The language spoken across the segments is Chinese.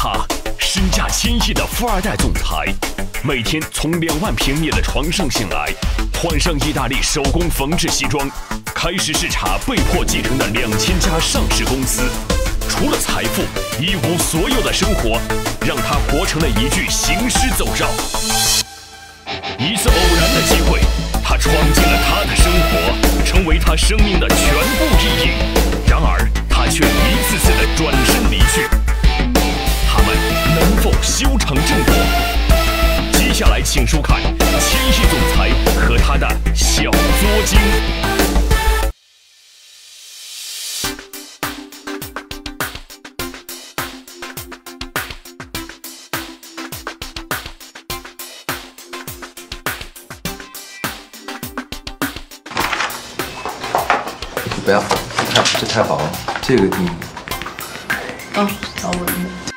他，身价千亿的富二代总裁，每天从两万平米的床上醒来，换上意大利手工缝制西装，开始视察被迫继承的两千家上市公司。除了财富，一无所有的生活，让他活成了一具行尸走肉。一次偶然的机会，他闯进了他的生活，成为他生命的全部意义。请收看《千亿总裁和他的小作精》。不要，太这太薄了，这个你。哦，好闻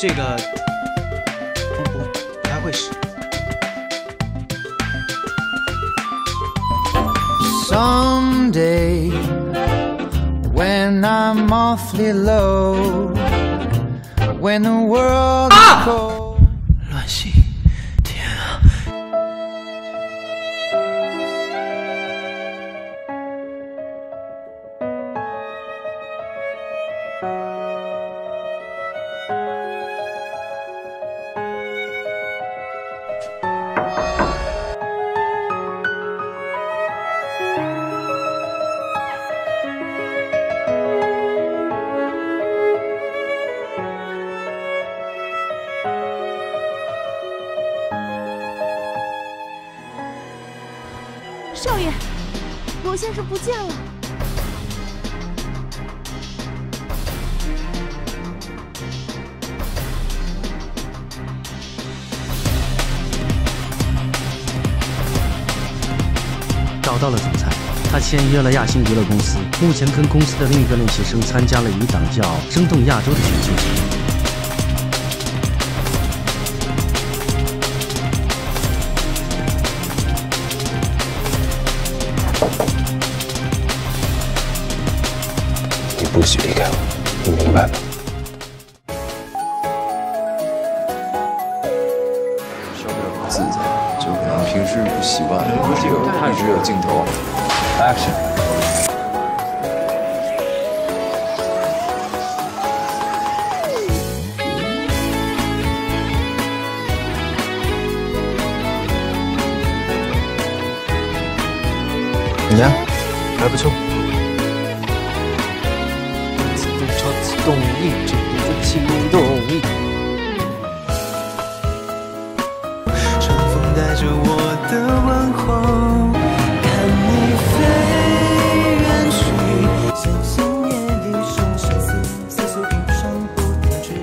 这个不不不太会使。Someday, when I'm awfully low, when the world is cold. 天啊！少爷，罗先生不见了。找到了总裁，他签约了亚星娱乐公司，目前跟公司的另一个练习生参加了一档叫《生动亚洲》的选秀节目。不许离开我，你明白吗？稍微不自在，就可能平时不习惯，这个一直有镜头。Action。怎么样？还不错。动一直不启动。春风带着我的问候，看你飞远去，星星夜里生相思，似诉平生不停止。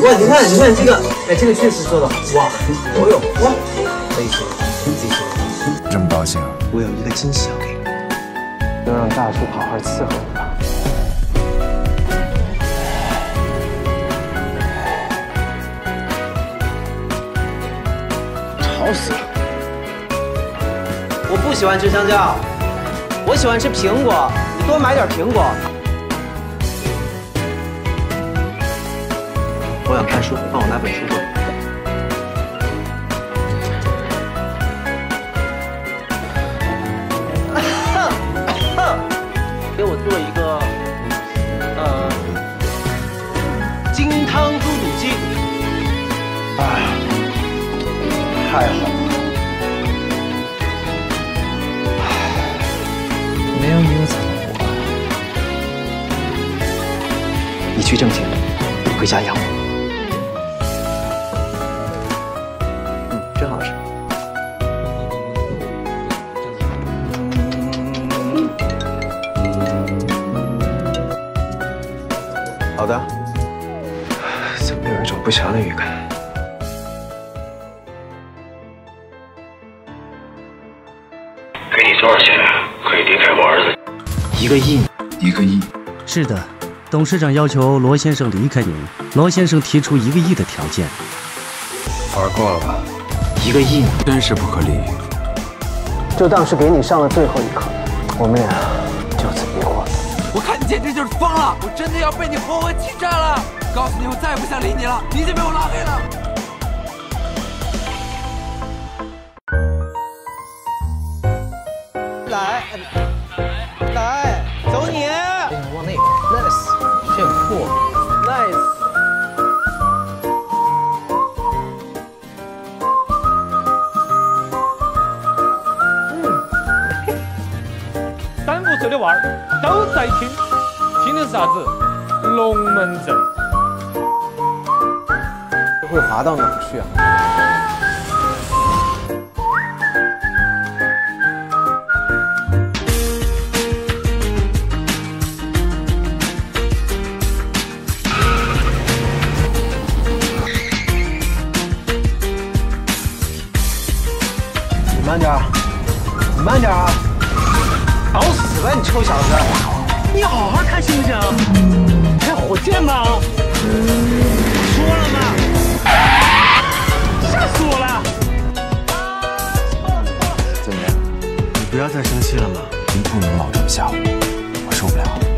哇，你看，你看这个，哎，这个确实做的好，哇，哦呦，哇，可以说，自己说，这么高兴啊？我有一个惊喜要给你，就让大叔好好伺候你吧。吵死了！我不喜欢吃香蕉，我喜欢吃苹果，你多买点苹果。我想看书，帮我拿本书过来。去正经，回家养我。嗯，真好吃。好的。怎么有一种不祥的预感？给你多少钱可以离开我儿子？一个亿，一个亿。是的，董事长要求罗先生离开您。罗先生提出一个亿的条件。玩过了吧？一个亿，真是不可理喻。就当是给你上了最后一课，我们俩就此别过。我看你简直就是疯了！我真的要被你活活气炸了！告诉你，我再也不想理你了，你已经被我拉黑了。娃儿都在听，听的是啥子？龙门阵。会滑到哪儿去啊？你慢点儿，你慢点儿啊！臭小子！你好好开行不行？开火箭吗？说了吗？吓死我了！怎么样？你不要再生气了嘛。您不能老这么吓我，我受不了。